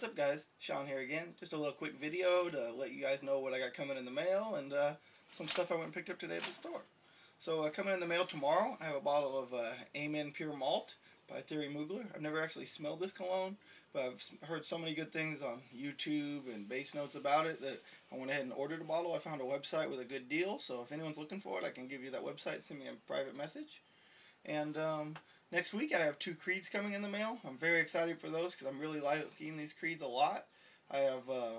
What's up guys, Sean here again. Just a little quick video to let you guys know what I got coming in the mail and uh, some stuff I went and picked up today at the store. So uh, coming in the mail tomorrow, I have a bottle of uh, Amen Pure Malt by Thierry Mugler. I've never actually smelled this cologne, but I've heard so many good things on YouTube and Basenotes about it that I went ahead and ordered a bottle. I found a website with a good deal, so if anyone's looking for it, I can give you that website, send me a private message. And um, Next week I have two creeds coming in the mail. I'm very excited for those because I'm really liking these creeds a lot. I have uh,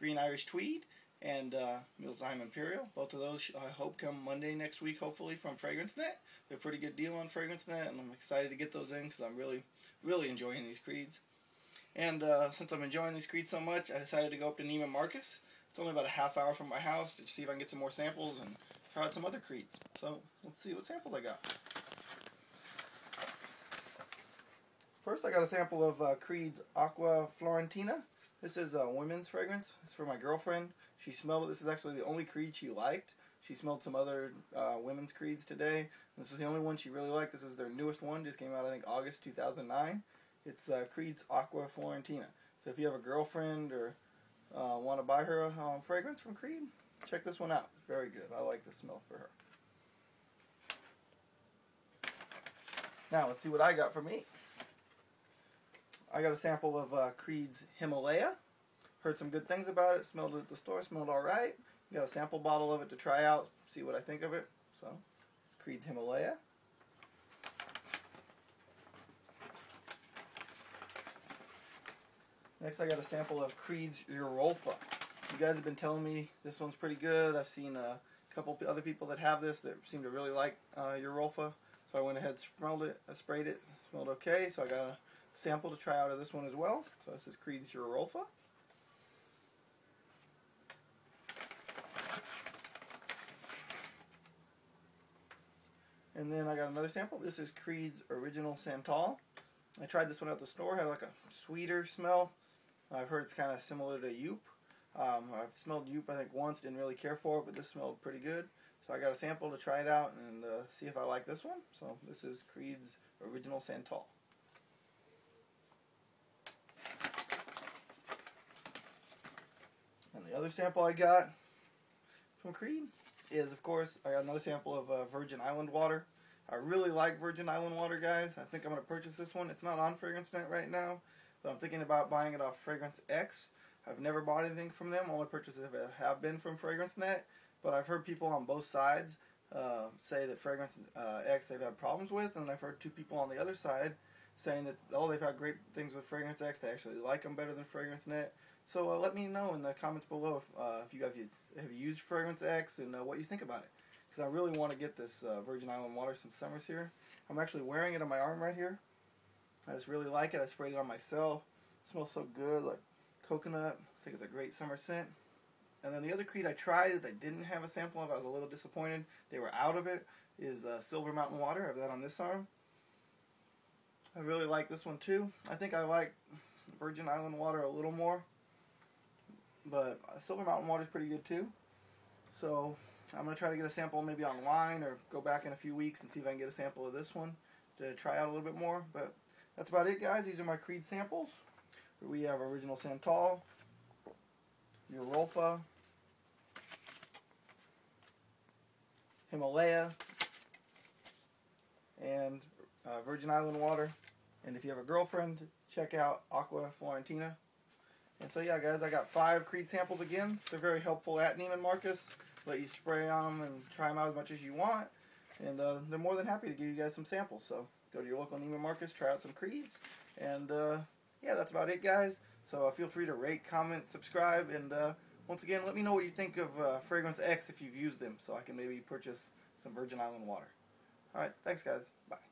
Green Irish Tweed and uh, Millésime Imperial. Both of those I hope come Monday next week, hopefully from FragranceNet. They're a pretty good deal on FragranceNet, and I'm excited to get those in because I'm really, really enjoying these creeds. And uh, since I'm enjoying these creeds so much, I decided to go up to Neiman Marcus. It's only about a half hour from my house to see if I can get some more samples and try out some other creeds. So let's see what samples I got. First, I got a sample of uh, Creed's Aqua Fiorentina. This is a women's fragrance. It's for my girlfriend. She smelled it. This is actually the only Creed she liked. She smelled some other uh, women's Creeds today. This is the only one she really liked. This is their newest one. Just came out, I think, August 2009. It's uh, Creed's Aqua Fiorentina. So if you have a girlfriend or uh, want to buy her a um, fragrance from Creed, check this one out. It's very good. I like the smell for her. Now let's see what I got for me. I got a sample of uh, Creed's Himalaya. Heard some good things about it. Smelled it at the store. Smelled alright. Got a sample bottle of it to try out. See what I think of it. So, it's Creed's Himalaya. Next I got a sample of Creed's Erolfa. You guys have been telling me this one's pretty good. I've seen a couple other people that have this that seem to really like uh. So I went ahead, smelled it, I sprayed it, smelled okay. So I got a sample to try out of this one as well. So this is Creed's Erolfa. And then I got another sample. This is Creed's Original Santal. I tried this one at the store. Had like a sweeter smell. I've heard it's kind of similar to Joop. Um, I've smelled Joop I think once, didn't really care for it, but this smelled pretty good. So I got a sample to try it out and uh, see if I like this one. So this is Creed's Original Santal. The other sample I got from Creed is, of course, I got another sample of uh, Virgin Island water. I really like Virgin Island water, guys. I think I'm going to purchase this one. It's not on Fragrance Net right now, but I'm thinking about buying it off Fragrance X. I've never bought anything from them. Only purchases have been from Fragrance Net, but I've heard people on both sides uh, say that Fragrance uh, X they've had problems with, and I've heard two people on the other side saying that oh they've had great things with Fragrance X. They actually like them better than Fragrance Net. So uh, let me know in the comments below if, uh, if you guys have used Fragrance X and uh, what you think about it. Because I really want to get this uh, Virgin Island water since summer's here. I'm actually wearing it on my arm right here. I just really like it. I sprayed it on myself. It smells so good, like coconut. I think it's a great summer scent. And then the other Creed I tried that I didn't have a sample of, I was a little disappointed. They were out of it, is uh, Silver Mountain Water. I have that on this arm. I really like this one too. I think I like Virgin Island water a little more. But Silver Mountain water is pretty good too. So I'm going to try to get a sample maybe online or go back in a few weeks and see if I can get a sample of this one to try out a little bit more. But that's about it guys. These are my Creed samples. We have Original Santal, Erolfa, Himalaya, and uh, Virgin Island water. And if you have a girlfriend, check out Aqua Fiorentina. And so yeah, guys, I got five Creed samples again. They're very helpful at Neiman Marcus. Let you spray on them and try them out as much as you want. And uh, they're more than happy to give you guys some samples. So go to your local Neiman Marcus, try out some Creeds. And uh, yeah, that's about it, guys. So uh, feel free to rate, comment, subscribe, and uh, once again, let me know what you think of uh, Fragrance X if you've used them, so I can maybe purchase some Virgin Island water. Alright, thanks, guys. Bye.